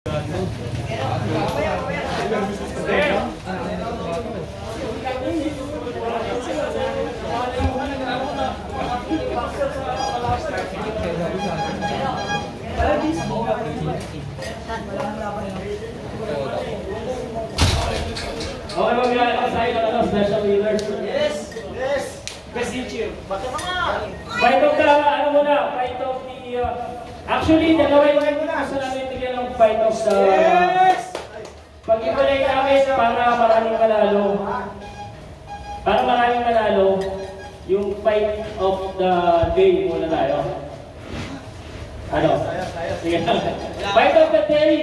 Okay, sa ng ano, special leaders. Yes! Yes! Best YouTube. Baka mga! Fight of the, ano muna, fight of the, uh, actually, dalawa yung gusto namin bigyan ng fight of the, Yes! pag-ibalay namin para maraming manalo. Para maraming manalo, yung fight of the day muna tayo. Ano? Sige. fight of the day.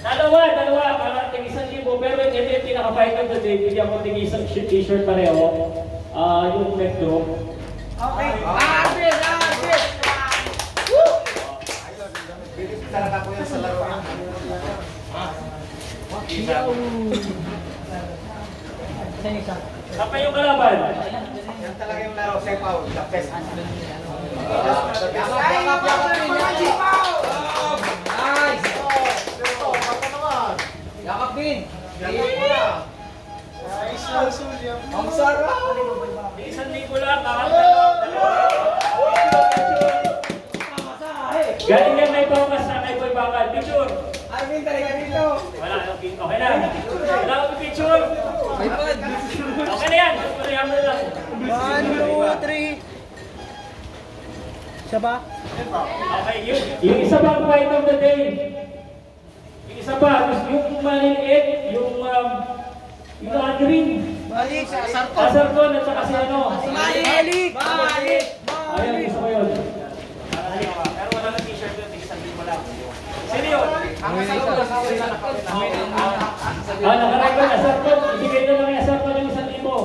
Dalawa, dalawa, para tig isang libo. Pero ito yung pinaka-fight of the day. Bigyan ko tig isang shi- t-shirt pareho. Ah, yung metro. Okay. Arbit! Arbit! Talaga ko yan sa laro. Sapa yung kalaban. Yan talaga yung laro. Step out. The best. Nice! Yakap din! Ang sarap! Isang libo lang. Galing yan may bawas na kay Boy Bakal. Picture. Arvin, talaga dito! Okay, na. Wala akong picture. Okay na yan. Tuloy mo lang. One, two, three! Siya ba? Okay, yung, yung isa pang fight of the day. Yung isa pa, yung maliliit, yung um, yung naka-green. Balik! Sarko! Asarcon at saka si ano. Balik! Balik! Ayun, gusto ko yun. Pero wala na t-shirt yun, isang libo lang. Sino yun? Ah, nakarecord na Asarcon. Ibigay na lang yung Asarcon yung isang libo.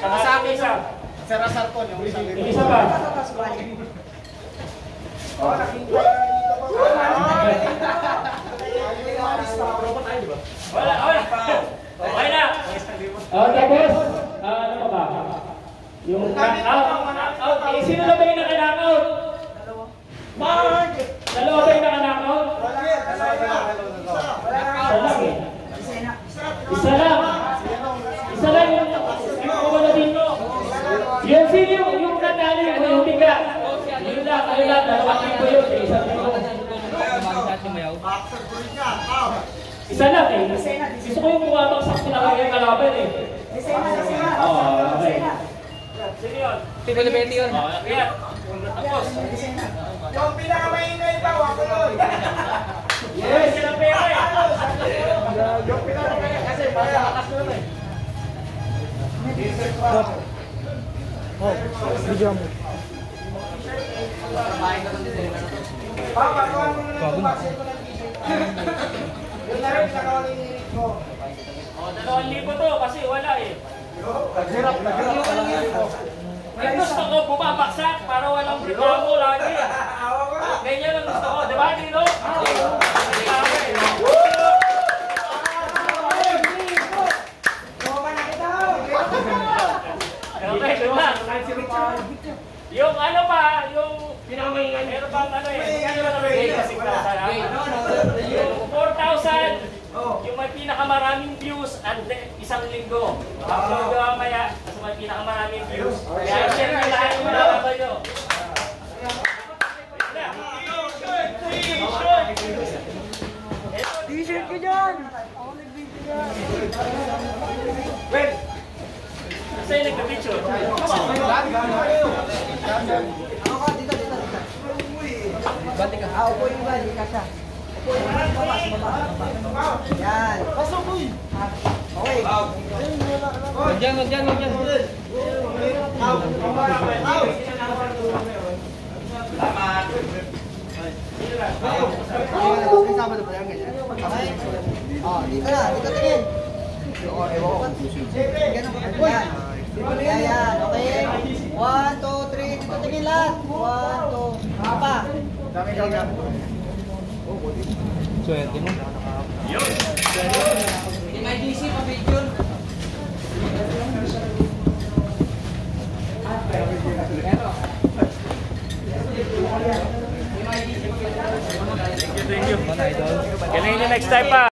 Saka sa akin isa. Sir Sarko yung isang Yung isa pa. Wala, wala. Okay na. Oh, tapos, ah, ano pa ba? Yung knockout. Eh, sino na ba yung naka-knockout? Mark! Dalawa ba yung naka-knockout? Isa lang eh. Isa lang. Isa lang yung yung kumano dito. Yung sino yung yung nanalo yung yung tiga. Lang, dalawang libo yun. eh, Isang libo. Isa lang eh. Gusto ko yung bumabagsak sila kaya yung kalaban eh. Oo, okay. Sino yun? Tipo de Betty yun. Oo, yan. Tapos. Yung pinakamaingay daw, ako yun! Yes, sila pera eh. Yung pinakamaingay kasi malakas nun eh. Oh, video mo. Papa, kuha mo na ng tubasin ko ng t-shirt. Yun na rin, nakawali ni Rick ko. Oh, dalawang libo to kasi wala eh. Naghirap, naghirap ka lang yun. Eh, gusto ko bumabaksak para walang reklamo lagi. Ganyan ang gusto ko, di ba, Dino? Yung ano pa, yung pinakamaingan, meron bang ano eh, kaya ba naman yung kasi sana? Yung 4,000, yung may pinakamaraming views at isang linggo. Upload ko mamaya, kasi may pinakamaraming views. Kaya share nyo lahat yung mga nyo. T-shirt ko dyan! Wait. Kasi yung nagka-picture. Bati ka. Ah, upo yung bali, kasha. Upo yung bali, baba, baba, baba. Yan. Pasok mo Okay. Sabado pa yan, ganyan. Okay? Oh, na, tingin. Oo, ewan ko. Ganun ka. Yan. Yan, yan. Okay? One, two, three. Dito tingin lahat. One, two. Apa. Dami ka ka. Swerte mo. Hindi may DC pa video. Pero, idol. Galing nyo next time pa.